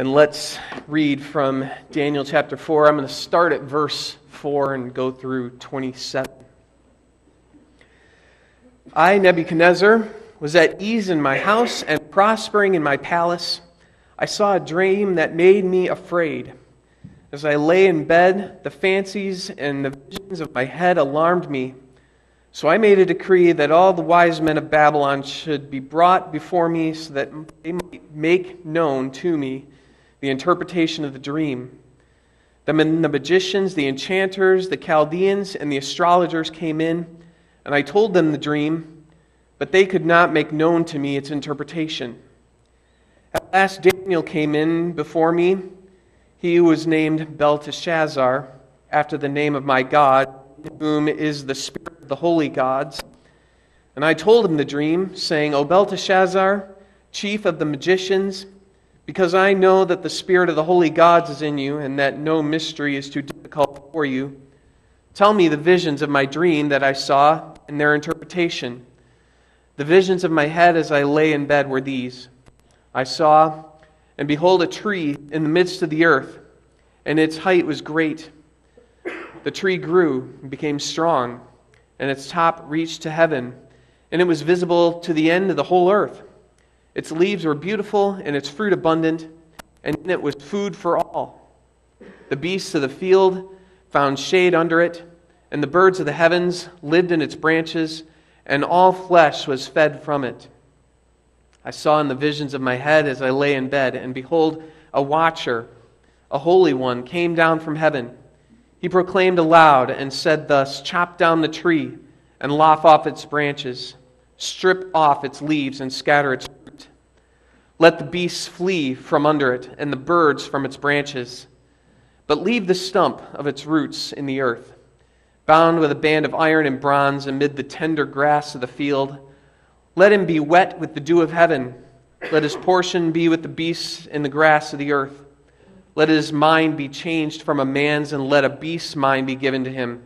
And let's read from Daniel chapter 4. I'm going to start at verse 4 and go through 27. I, Nebuchadnezzar, was at ease in my house and prospering in my palace. I saw a dream that made me afraid. As I lay in bed, the fancies and the visions of my head alarmed me. So I made a decree that all the wise men of Babylon should be brought before me so that they might make known to me the interpretation of the dream. Then the magicians, the enchanters, the Chaldeans, and the astrologers came in, and I told them the dream, but they could not make known to me its interpretation. At last Daniel came in before me, he who was named Belteshazzar, after the name of my God, whom is the spirit of the holy gods. And I told him the dream, saying, O Belteshazzar, chief of the magicians, because I know that the Spirit of the holy gods is in you, and that no mystery is too difficult for you. Tell me the visions of my dream that I saw and their interpretation. The visions of my head as I lay in bed were these I saw, and behold, a tree in the midst of the earth, and its height was great. The tree grew and became strong, and its top reached to heaven, and it was visible to the end of the whole earth. Its leaves were beautiful and its fruit abundant, and in it was food for all. The beasts of the field found shade under it, and the birds of the heavens lived in its branches, and all flesh was fed from it. I saw in the visions of my head as I lay in bed, and behold, a watcher, a holy one, came down from heaven. He proclaimed aloud and said thus Chop down the tree and lop off its branches, strip off its leaves, and scatter its let the beasts flee from under it, and the birds from its branches. But leave the stump of its roots in the earth, bound with a band of iron and bronze amid the tender grass of the field. Let him be wet with the dew of heaven. Let his portion be with the beasts in the grass of the earth. Let his mind be changed from a man's, and let a beast's mind be given to him.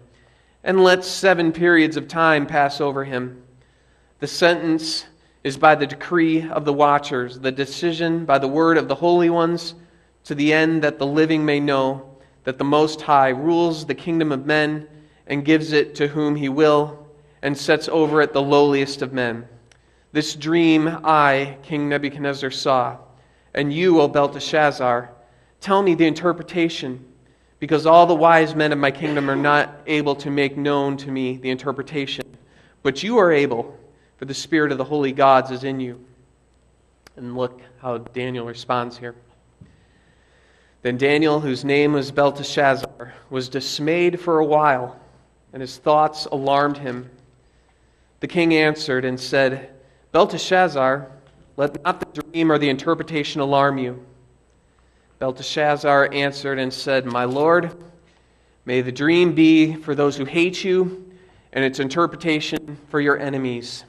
And let seven periods of time pass over him. The sentence is by the decree of the watchers, the decision by the word of the holy ones, to the end that the living may know that the Most High rules the kingdom of men and gives it to whom he will, and sets over it the lowliest of men. This dream I, King Nebuchadnezzar, saw, and you, O Belteshazzar, tell me the interpretation, because all the wise men of my kingdom are not able to make known to me the interpretation, but you are able for the Spirit of the holy gods is in you. And look how Daniel responds here. Then Daniel, whose name was Belteshazzar, was dismayed for a while, and his thoughts alarmed him. The king answered and said, Belteshazzar, let not the dream or the interpretation alarm you. Belteshazzar answered and said, My lord, may the dream be for those who hate you, and its interpretation for your enemies.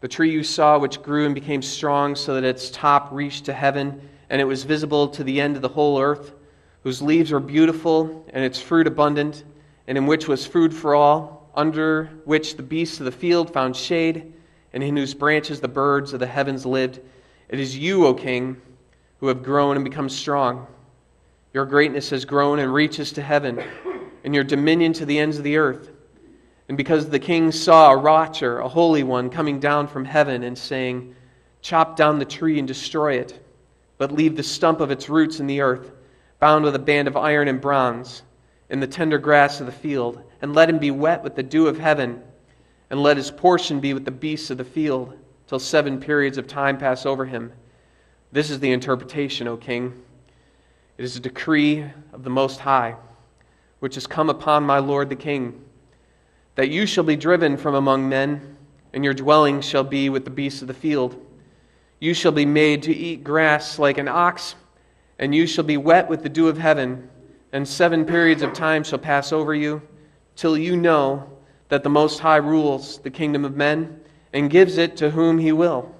The tree you saw, which grew and became strong, so that its top reached to heaven, and it was visible to the end of the whole earth, whose leaves were beautiful, and its fruit abundant, and in which was food for all, under which the beasts of the field found shade, and in whose branches the birds of the heavens lived. It is you, O king, who have grown and become strong. Your greatness has grown and reaches to heaven, and your dominion to the ends of the earth. And because the king saw a watcher, a holy one, coming down from heaven and saying, Chop down the tree and destroy it, but leave the stump of its roots in the earth, bound with a band of iron and bronze, in the tender grass of the field, and let him be wet with the dew of heaven, and let his portion be with the beasts of the field, till seven periods of time pass over him. This is the interpretation, O king. It is a decree of the Most High, which has come upon my lord the king that you shall be driven from among men, and your dwelling shall be with the beasts of the field. You shall be made to eat grass like an ox, and you shall be wet with the dew of heaven, and seven periods of time shall pass over you, till you know that the Most High rules the kingdom of men, and gives it to whom he will.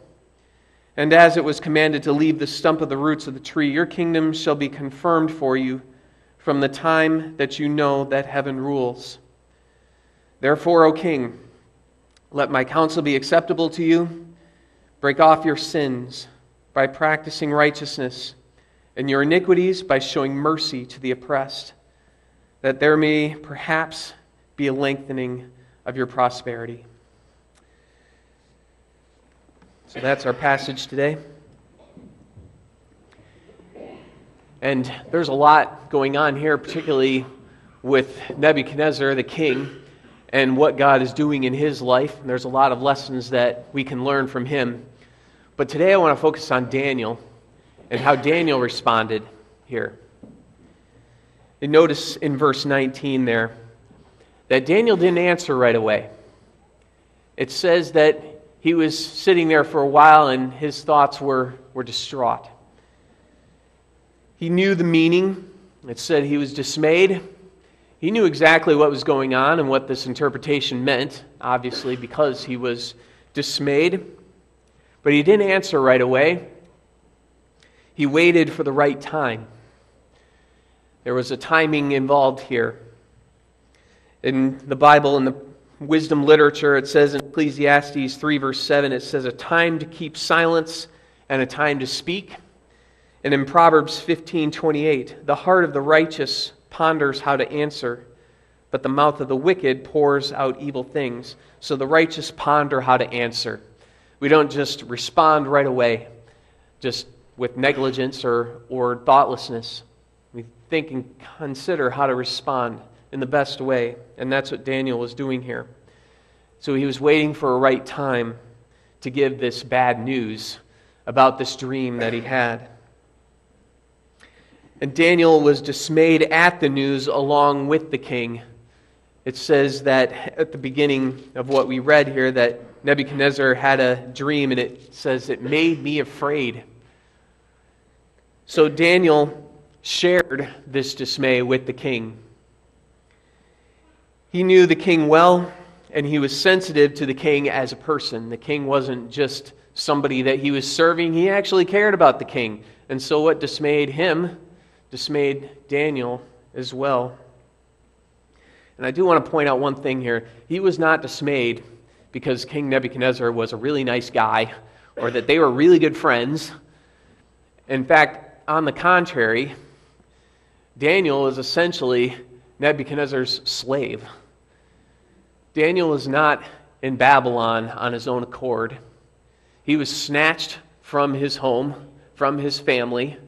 And as it was commanded to leave the stump of the roots of the tree, your kingdom shall be confirmed for you from the time that you know that heaven rules. Therefore, O king, let my counsel be acceptable to you. Break off your sins by practicing righteousness, and your iniquities by showing mercy to the oppressed, that there may perhaps be a lengthening of your prosperity. So that's our passage today. And there's a lot going on here, particularly with Nebuchadnezzar, the king, and what God is doing in his life. And there's a lot of lessons that we can learn from him. But today I want to focus on Daniel and how Daniel responded here. And notice in verse 19 there that Daniel didn't answer right away. It says that he was sitting there for a while and his thoughts were, were distraught. He knew the meaning. It said he was dismayed. He knew exactly what was going on and what this interpretation meant, obviously, because he was dismayed. But he didn't answer right away. He waited for the right time. There was a timing involved here. In the Bible, in the wisdom literature, it says in Ecclesiastes 3, verse 7, it says, A time to keep silence and a time to speak. And in Proverbs 15, 28, the heart of the righteous ponders how to answer, but the mouth of the wicked pours out evil things. So the righteous ponder how to answer. We don't just respond right away, just with negligence or, or thoughtlessness. We think and consider how to respond in the best way. And that's what Daniel was doing here. So he was waiting for a right time to give this bad news about this dream that he had. And Daniel was dismayed at the news along with the king. It says that at the beginning of what we read here that Nebuchadnezzar had a dream and it says it made me afraid. So Daniel shared this dismay with the king. He knew the king well, and he was sensitive to the king as a person. The king wasn't just somebody that he was serving, he actually cared about the king. And so, what dismayed him dismayed Daniel as well. And I do want to point out one thing here. He was not dismayed because King Nebuchadnezzar was a really nice guy or that they were really good friends. In fact, on the contrary, Daniel is essentially Nebuchadnezzar's slave. Daniel is not in Babylon on his own accord. He was snatched from his home, from his family,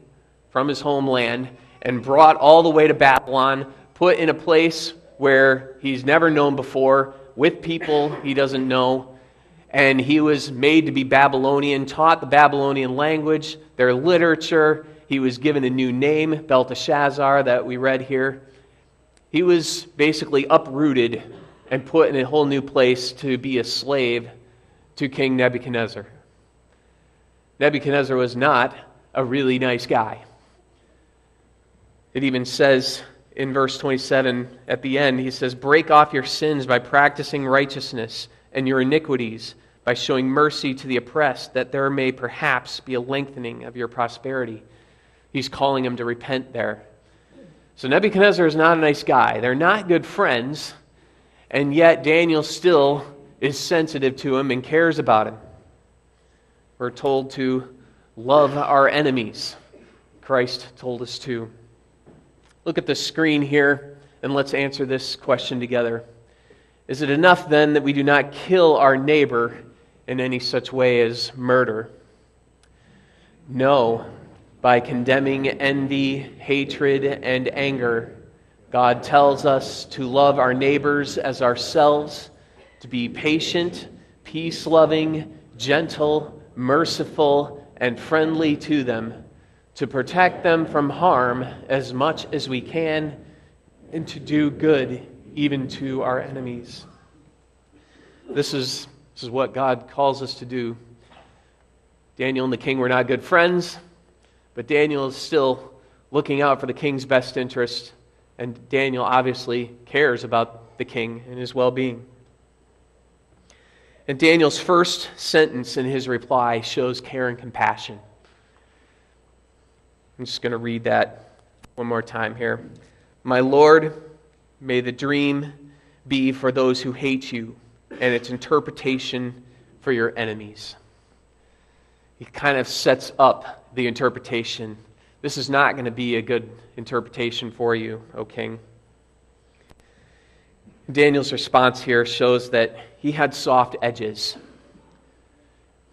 from his homeland, and brought all the way to Babylon, put in a place where he's never known before, with people he doesn't know. And he was made to be Babylonian, taught the Babylonian language, their literature, he was given a new name, Belteshazzar, that we read here. He was basically uprooted and put in a whole new place to be a slave to King Nebuchadnezzar. Nebuchadnezzar was not a really nice guy. It even says in verse 27 at the end, he says, Break off your sins by practicing righteousness and your iniquities by showing mercy to the oppressed, that there may perhaps be a lengthening of your prosperity. He's calling him to repent there. So Nebuchadnezzar is not a nice guy. They're not good friends, and yet Daniel still is sensitive to him and cares about him. We're told to love our enemies. Christ told us to. Look at the screen here and let's answer this question together. Is it enough then that we do not kill our neighbor in any such way as murder? No by condemning envy, hatred, and anger. God tells us to love our neighbors as ourselves, to be patient, peace loving, gentle, merciful, and friendly to them, to protect them from harm as much as we can, and to do good even to our enemies. This is, this is what God calls us to do. Daniel and the king were not good friends. But Daniel is still looking out for the king's best interest, and Daniel obviously cares about the king and his well being. And Daniel's first sentence in his reply shows care and compassion. I'm just going to read that one more time here. My Lord, may the dream be for those who hate you, and its interpretation for your enemies. He kind of sets up the interpretation This is not going to be a good interpretation for you, O king. Daniel's response here shows that he had soft edges.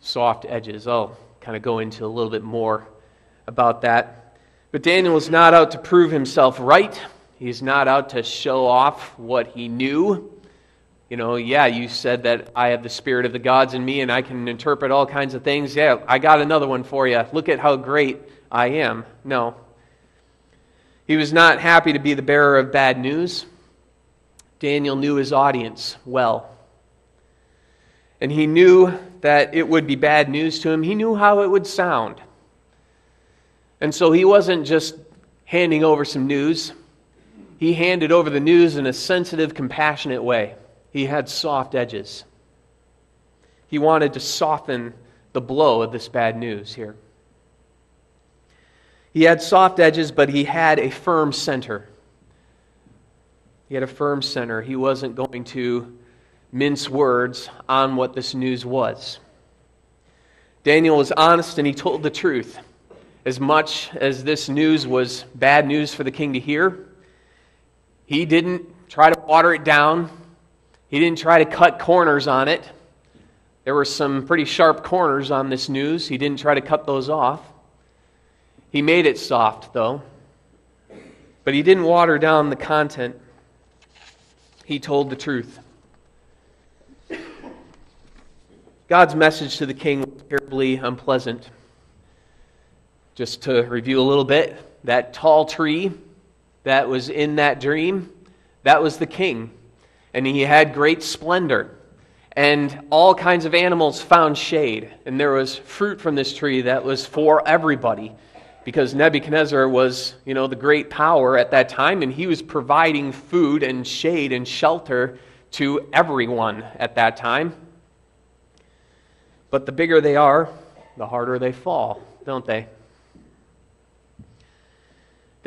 Soft edges. I'll kind of go into a little bit more about that. But Daniel was not out to prove himself right. He's not out to show off what he knew. You know, yeah, you said that I have the spirit of the gods in me and I can interpret all kinds of things. Yeah, I got another one for you. Look at how great I am. No. He was not happy to be the bearer of bad news. Daniel knew his audience well. And he knew that it would be bad news to him. He knew how it would sound. And so he wasn't just handing over some news, he handed over the news in a sensitive, compassionate way. He had soft edges. He wanted to soften the blow of this bad news here. He had soft edges, but he had a firm center. He had a firm center. He wasn't going to mince words on what this news was. Daniel was honest and he told the truth. As much as this news was bad news for the king to hear, he didn't try to water it down. He didn't try to cut corners on it. There were some pretty sharp corners on this news. He didn't try to cut those off. He made it soft, though. But he didn't water down the content. He told the truth. God's message to the king was terribly unpleasant. Just to review a little bit, that tall tree that was in that dream, that was the king. And he had great splendor. And all kinds of animals found shade. And there was fruit from this tree that was for everybody. Because Nebuchadnezzar was, you know, the great power at that time, and he was providing food and shade and shelter to everyone at that time. But the bigger they are, the harder they fall, don't they?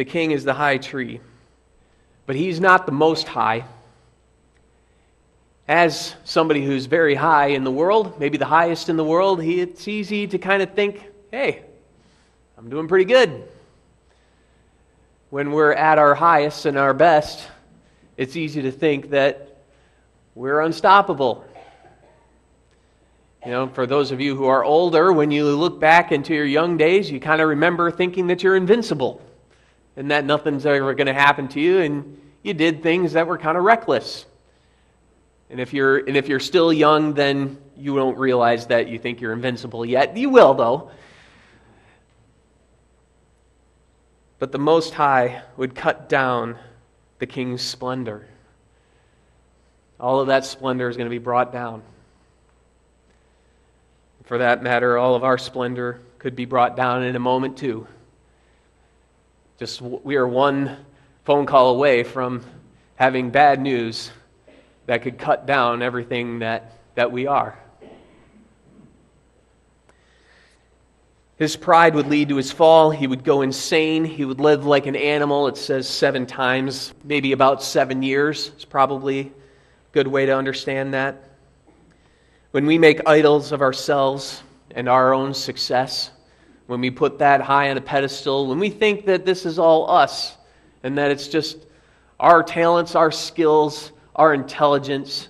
The king is the high tree, but he's not the most high. As somebody who's very high in the world, maybe the highest in the world, he, it's easy to kind of think, hey, I'm doing pretty good. When we're at our highest and our best, it's easy to think that we're unstoppable. You know, for those of you who are older, when you look back into your young days, you kind of remember thinking that you're invincible and that nothing's ever going to happen to you, and you did things that were kind of reckless. And if you're and if you're still young, then you don't realize that you think you're invincible yet. You will, though. But the Most High would cut down the king's splendor. All of that splendor is going to be brought down. For that matter, all of our splendor could be brought down in a moment, too. Just we are one phone call away from having bad news that could cut down everything that, that we are. His pride would lead to his fall. He would go insane. He would live like an animal. It says seven times, maybe about seven years. It's probably a good way to understand that. When we make idols of ourselves and our own success, when we put that high on a pedestal, when we think that this is all us and that it's just our talents, our skills, our intelligence,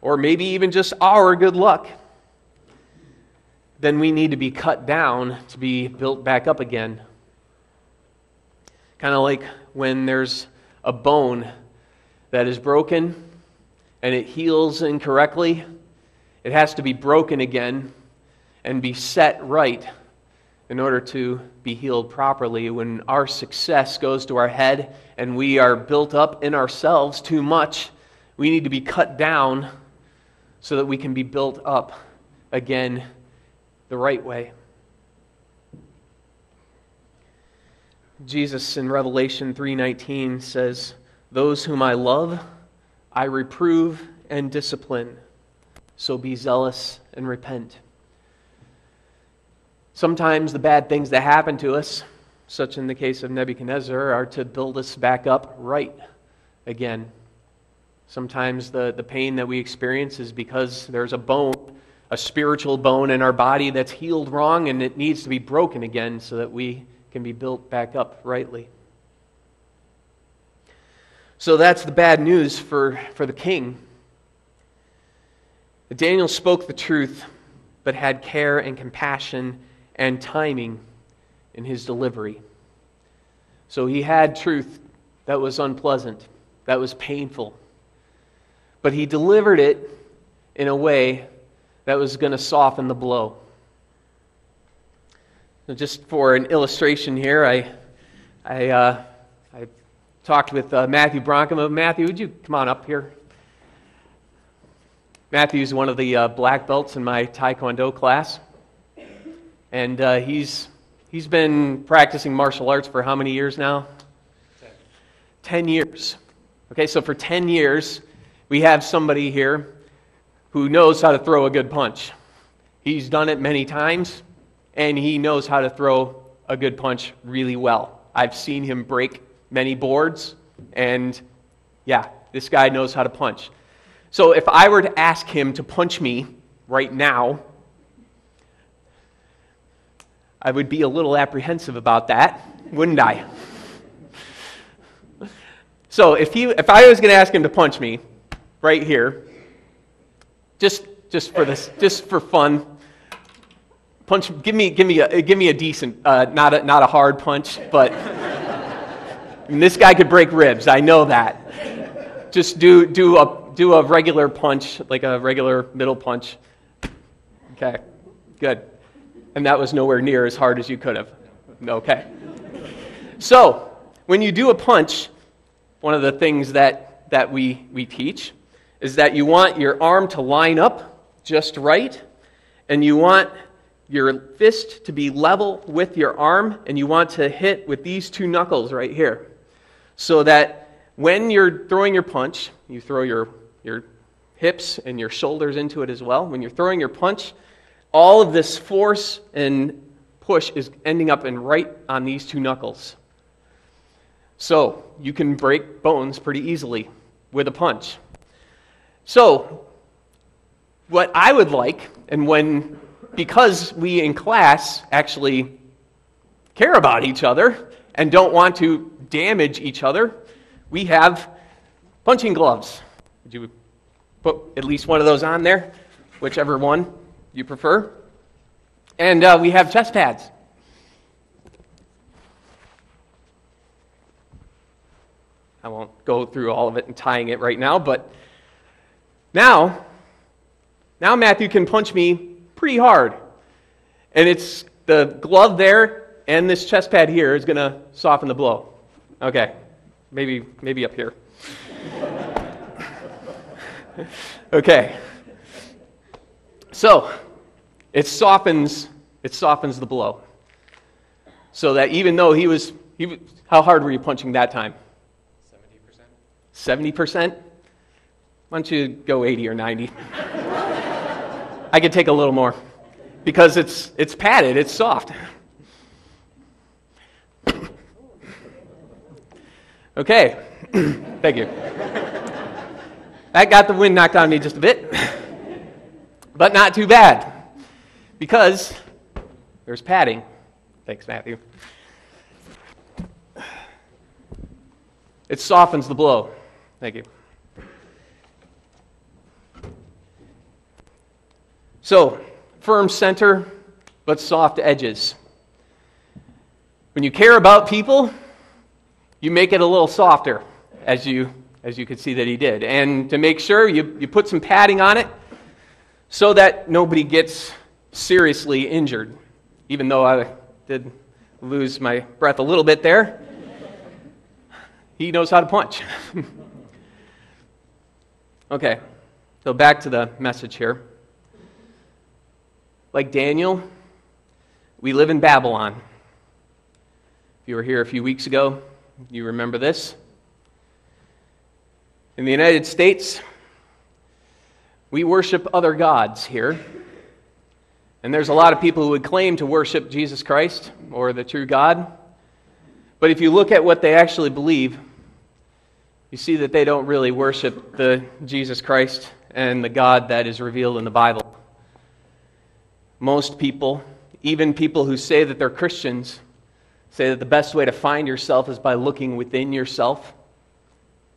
or maybe even just our good luck, then we need to be cut down to be built back up again. Kind of like when there's a bone that is broken and it heals incorrectly it has to be broken again and be set right in order to be healed properly. When our success goes to our head and we are built up in ourselves too much, we need to be cut down so that we can be built up again the right way. Jesus in Revelation 3:19 says, "Those whom I love, I reprove and discipline." So be zealous and repent. Sometimes the bad things that happen to us, such in the case of Nebuchadnezzar, are to build us back up right again. Sometimes the, the pain that we experience is because there's a bone, a spiritual bone in our body that's healed wrong and it needs to be broken again so that we can be built back up rightly. So that's the bad news for, for the king. Daniel spoke the truth, but had care and compassion and timing in his delivery. So he had truth that was unpleasant, that was painful. But he delivered it in a way that was going to soften the blow. So just for an illustration here, I, I, uh, I talked with uh, Matthew Bronkema. Matthew, would you come on up here? Matthew's one of the uh, black belts in my Taekwondo class. And uh, he's, he's been practicing martial arts for how many years now? Ten. Ten years. Okay, so for 10 years, we have somebody here who knows how to throw a good punch. He's done it many times, and he knows how to throw a good punch really well. I've seen him break many boards, and yeah, this guy knows how to punch. So if I were to ask him to punch me right now, I would be a little apprehensive about that, wouldn't I? So if, he, if I was going to ask him to punch me right here, just, just for this, just for fun, punch, give me, give me a, give me a decent, uh, not, a, not a hard punch, but this guy could break ribs. I know that. Just do, do a do a regular punch, like a regular middle punch. Okay, good. And that was nowhere near as hard as you could have. Okay. So, when you do a punch, one of the things that, that we, we teach is that you want your arm to line up just right, and you want your fist to be level with your arm, and you want to hit with these two knuckles right here. So that when you're throwing your punch, you throw your your hips and your shoulders into it as well. When you're throwing your punch, all of this force and push is ending up in right on these two knuckles. So you can break bones pretty easily with a punch. So, what I would like, and when, because we in class actually care about each other and don't want to damage each other, we have punching gloves. Would you put at least one of those on there? Whichever one you prefer. And uh, we have chest pads. I won't go through all of it and tying it right now, but now, now Matthew can punch me pretty hard. And it's the glove there and this chest pad here is going to soften the blow. Okay, maybe, maybe up here. okay. So, it softens it softens the blow. So that even though he was he how hard were you punching that time? 70%. 70%? Why don't you go 80 or 90? I could take a little more because it's it's padded, it's soft. Okay. Thank you. That got the wind knocked out of me just a bit, but not too bad because there's padding. Thanks, Matthew. It softens the blow. Thank you. So, firm center, but soft edges. When you care about people, you make it a little softer as you as you could see that he did. And to make sure, you, you put some padding on it so that nobody gets seriously injured. Even though I did lose my breath a little bit there, he knows how to punch. okay, so back to the message here. Like Daniel, we live in Babylon. If you were here a few weeks ago, you remember this. In the United States, we worship other gods here. And there's a lot of people who would claim to worship Jesus Christ or the true God. But if you look at what they actually believe, you see that they don't really worship the Jesus Christ and the God that is revealed in the Bible. Most people, even people who say that they're Christians, say that the best way to find yourself is by looking within yourself,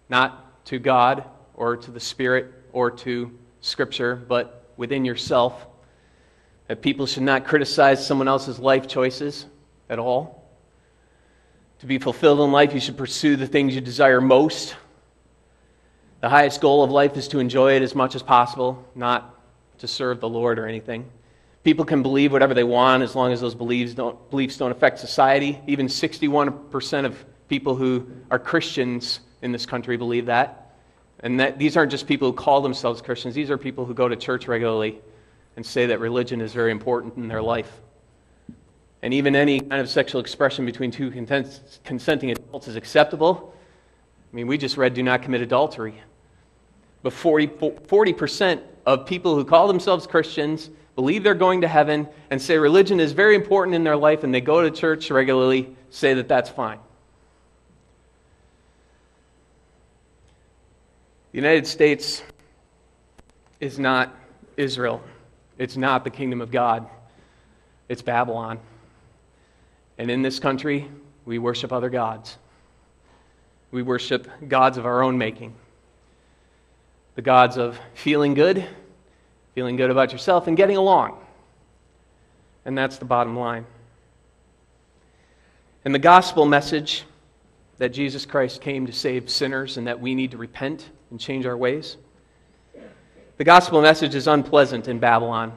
not to God or to the Spirit or to Scripture, but within yourself. That people should not criticize someone else's life choices at all. To be fulfilled in life, you should pursue the things you desire most. The highest goal of life is to enjoy it as much as possible, not to serve the Lord or anything. People can believe whatever they want as long as those beliefs don't, beliefs don't affect society. Even 61% of people who are Christians in this country believe that. And that, these aren't just people who call themselves Christians, these are people who go to church regularly and say that religion is very important in their life. And even any kind of sexual expression between two consenting adults is acceptable. I mean, we just read do not commit adultery. But 40, 40% of people who call themselves Christians believe they're going to heaven and say religion is very important in their life and they go to church regularly say that that's fine. The United States is not Israel. It's not the kingdom of God. It's Babylon. And in this country, we worship other gods. We worship gods of our own making. The gods of feeling good, feeling good about yourself, and getting along. And that's the bottom line. And the gospel message that Jesus Christ came to save sinners and that we need to repent and change our ways. The gospel message is unpleasant in Babylon.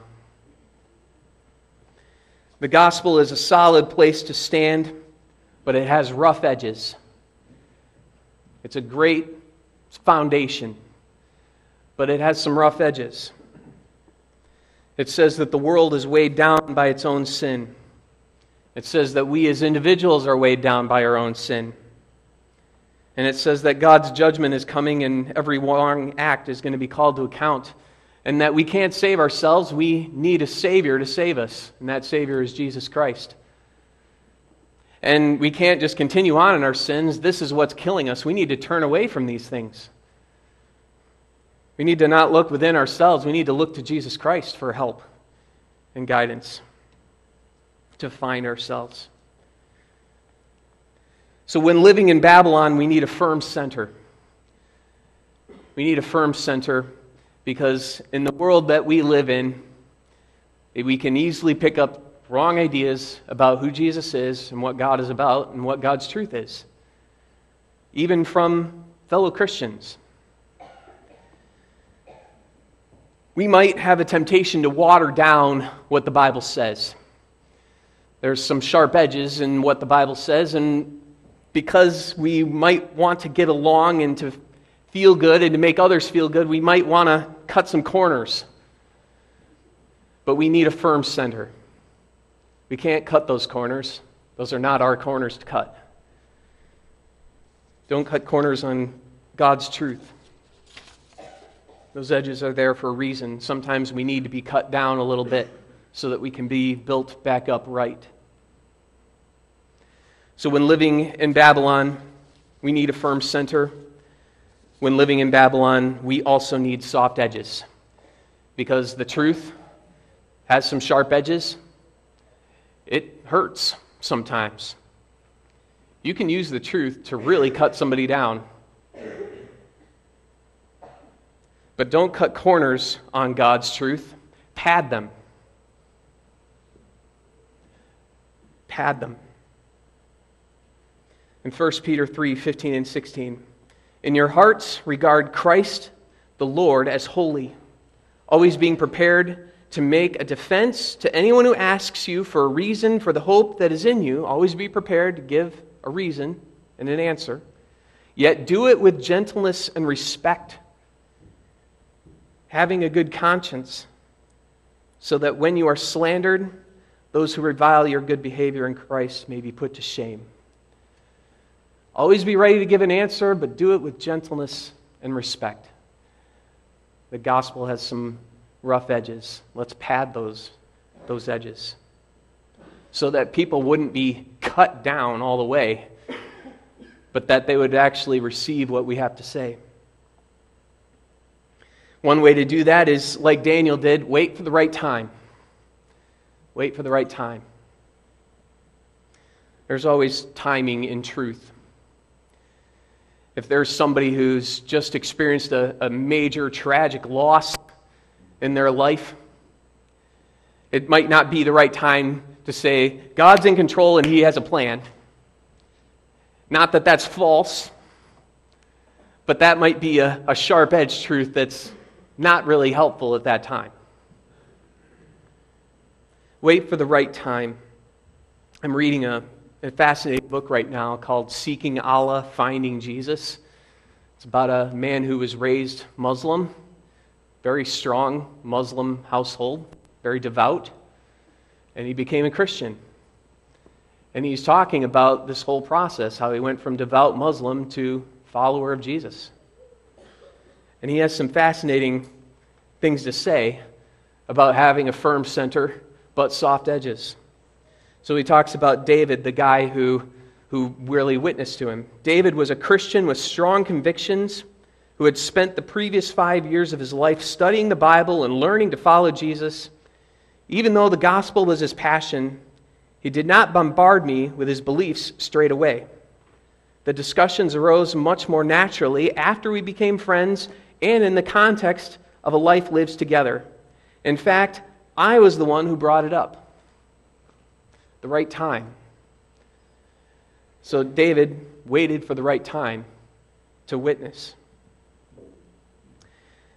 The gospel is a solid place to stand, but it has rough edges. It's a great foundation, but it has some rough edges. It says that the world is weighed down by its own sin. It says that we as individuals are weighed down by our own sin. And it says that God's judgment is coming and every wrong act is going to be called to account. And that we can't save ourselves. We need a Savior to save us. And that Savior is Jesus Christ. And we can't just continue on in our sins. This is what's killing us. We need to turn away from these things. We need to not look within ourselves. We need to look to Jesus Christ for help and guidance to find ourselves. So, when living in Babylon, we need a firm center. We need a firm center because in the world that we live in, we can easily pick up wrong ideas about who Jesus is and what God is about and what God's truth is, even from fellow Christians. We might have a temptation to water down what the Bible says. There's some sharp edges in what the Bible says, and because we might want to get along and to feel good and to make others feel good, we might want to cut some corners. But we need a firm center. We can't cut those corners, those are not our corners to cut. Don't cut corners on God's truth. Those edges are there for a reason. Sometimes we need to be cut down a little bit so that we can be built back up right. So, when living in Babylon, we need a firm center. When living in Babylon, we also need soft edges because the truth has some sharp edges. It hurts sometimes. You can use the truth to really cut somebody down. But don't cut corners on God's truth, pad them. Pad them in 1 Peter 3 15 and 16. In your hearts, regard Christ the Lord as holy, always being prepared to make a defense to anyone who asks you for a reason for the hope that is in you. Always be prepared to give a reason and an answer. Yet do it with gentleness and respect, having a good conscience, so that when you are slandered, those who revile your good behavior in Christ may be put to shame. Always be ready to give an answer, but do it with gentleness and respect. The gospel has some rough edges. Let's pad those, those edges so that people wouldn't be cut down all the way, but that they would actually receive what we have to say. One way to do that is like Daniel did wait for the right time. Wait for the right time. There's always timing in truth. If there's somebody who's just experienced a, a major tragic loss in their life, it might not be the right time to say, God's in control and He has a plan. Not that that's false, but that might be a, a sharp edged truth that's not really helpful at that time. Wait for the right time. I'm reading a, a fascinating book right now called Seeking Allah, Finding Jesus. It's about a man who was raised Muslim, very strong Muslim household, very devout, and he became a Christian. And he's talking about this whole process, how he went from devout Muslim to follower of Jesus. And he has some fascinating things to say about having a firm center but soft edges. So he talks about David, the guy who, who really witnessed to him. David was a Christian with strong convictions who had spent the previous five years of his life studying the Bible and learning to follow Jesus. Even though the gospel was his passion, he did not bombard me with his beliefs straight away. The discussions arose much more naturally after we became friends and in the context of a life lived together. In fact, I was the one who brought it up. The right time. So David waited for the right time to witness.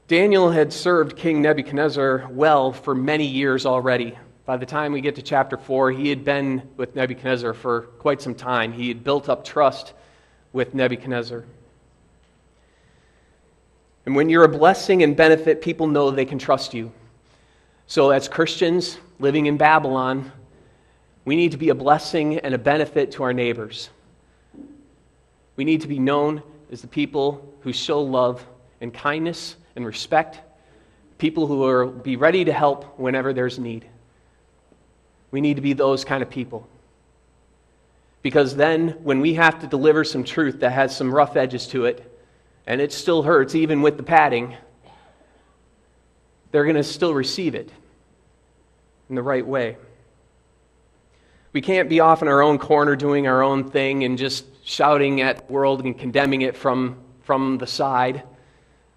Daniel had served King Nebuchadnezzar well for many years already. By the time we get to chapter 4, he had been with Nebuchadnezzar for quite some time. He had built up trust with Nebuchadnezzar. And when you're a blessing and benefit, people know they can trust you. So, as Christians living in Babylon, we need to be a blessing and a benefit to our neighbors. We need to be known as the people who show love and kindness and respect, people who will be ready to help whenever there's need. We need to be those kind of people. Because then, when we have to deliver some truth that has some rough edges to it, and it still hurts even with the padding, they're going to still receive it in the right way. We can't be off in our own corner doing our own thing and just shouting at the world and condemning it from, from the side.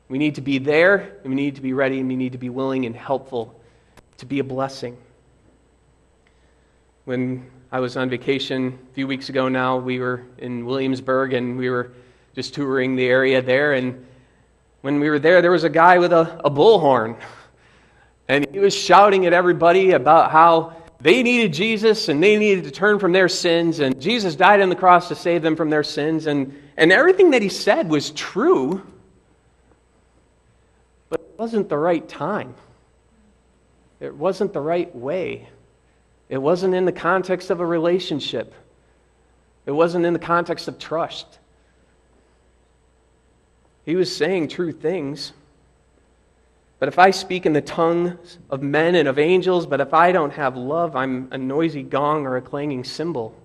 We need to be there, and we need to be ready, and we need to be willing and helpful to be a blessing. When I was on vacation a few weeks ago now, we were in Williamsburg and we were just touring the area there. And when we were there, there was a guy with a, a bullhorn. And he was shouting at everybody about how they needed Jesus and they needed to turn from their sins. And Jesus died on the cross to save them from their sins. And, and everything that he said was true, but it wasn't the right time. It wasn't the right way. It wasn't in the context of a relationship, it wasn't in the context of trust. He was saying true things. But if I speak in the tongues of men and of angels, but if I don't have love, I'm a noisy gong or a clanging cymbal.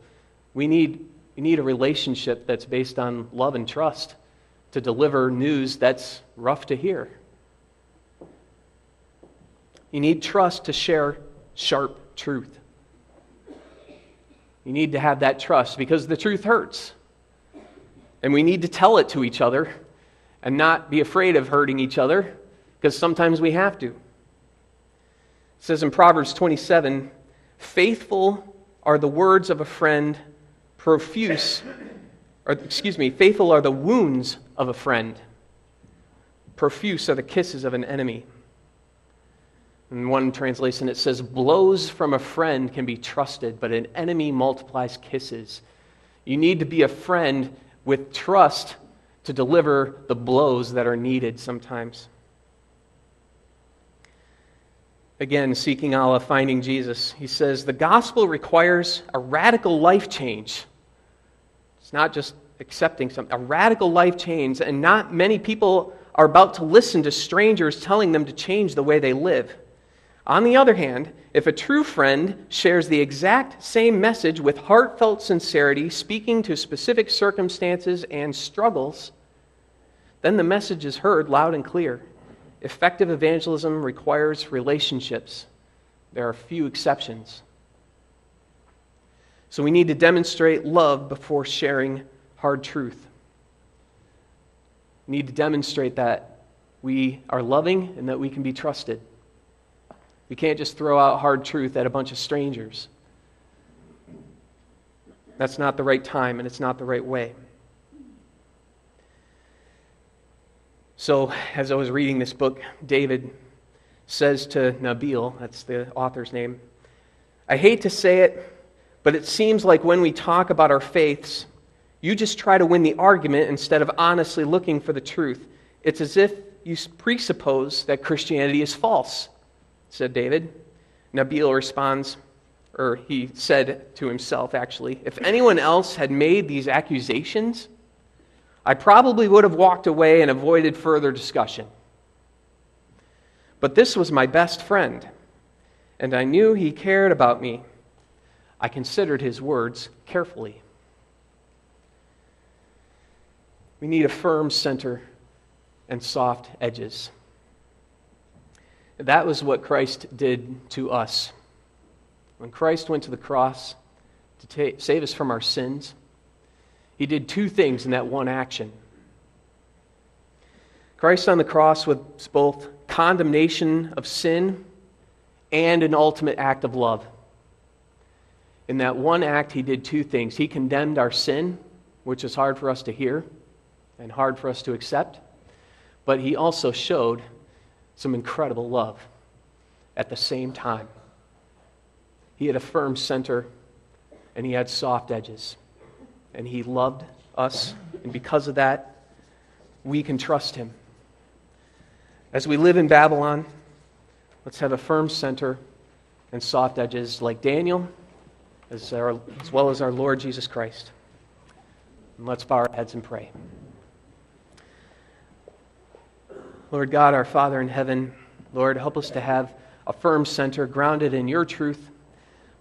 We need, we need a relationship that's based on love and trust to deliver news that's rough to hear. You need trust to share sharp truth. You need to have that trust because the truth hurts. And we need to tell it to each other and not be afraid of hurting each other because sometimes we have to. It says in Proverbs 27 faithful are the words of a friend, profuse, or excuse me, faithful are the wounds of a friend, profuse are the kisses of an enemy. In one translation, it says, Blows from a friend can be trusted, but an enemy multiplies kisses. You need to be a friend with trust to deliver the blows that are needed sometimes. Again, seeking Allah, finding Jesus. He says, The gospel requires a radical life change. It's not just accepting something, a radical life change, and not many people are about to listen to strangers telling them to change the way they live. On the other hand, if a true friend shares the exact same message with heartfelt sincerity, speaking to specific circumstances and struggles, then the message is heard loud and clear. Effective evangelism requires relationships. There are few exceptions. So we need to demonstrate love before sharing hard truth. We need to demonstrate that we are loving and that we can be trusted. We can't just throw out hard truth at a bunch of strangers. That's not the right time and it's not the right way. So, as I was reading this book, David says to Nabeel, that's the author's name, I hate to say it, but it seems like when we talk about our faiths, you just try to win the argument instead of honestly looking for the truth. It's as if you presuppose that Christianity is false, said David. Nabeel responds, or he said to himself, actually, if anyone else had made these accusations, I probably would have walked away and avoided further discussion. But this was my best friend, and I knew he cared about me. I considered his words carefully. We need a firm center and soft edges. That was what Christ did to us. When Christ went to the cross to ta- save us from our sins, he did two things in that one action. Christ on the cross was both condemnation of sin and an ultimate act of love. In that one act, he did two things. He condemned our sin, which is hard for us to hear and hard for us to accept, but he also showed some incredible love at the same time. He had a firm center and he had soft edges. And he loved us, and because of that, we can trust him. As we live in Babylon, let's have a firm center and soft edges like Daniel, as, our, as well as our Lord Jesus Christ. And let's bow our heads and pray. Lord God, our Father in heaven, Lord, help us to have a firm center grounded in your truth,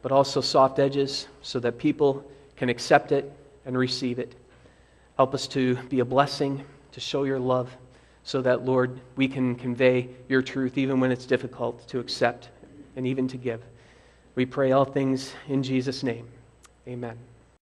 but also soft edges so that people can accept it and receive it. Help us to be a blessing, to show your love, so that, Lord, we can convey your truth even when it's difficult to accept and even to give. We pray all things in Jesus' name. Amen.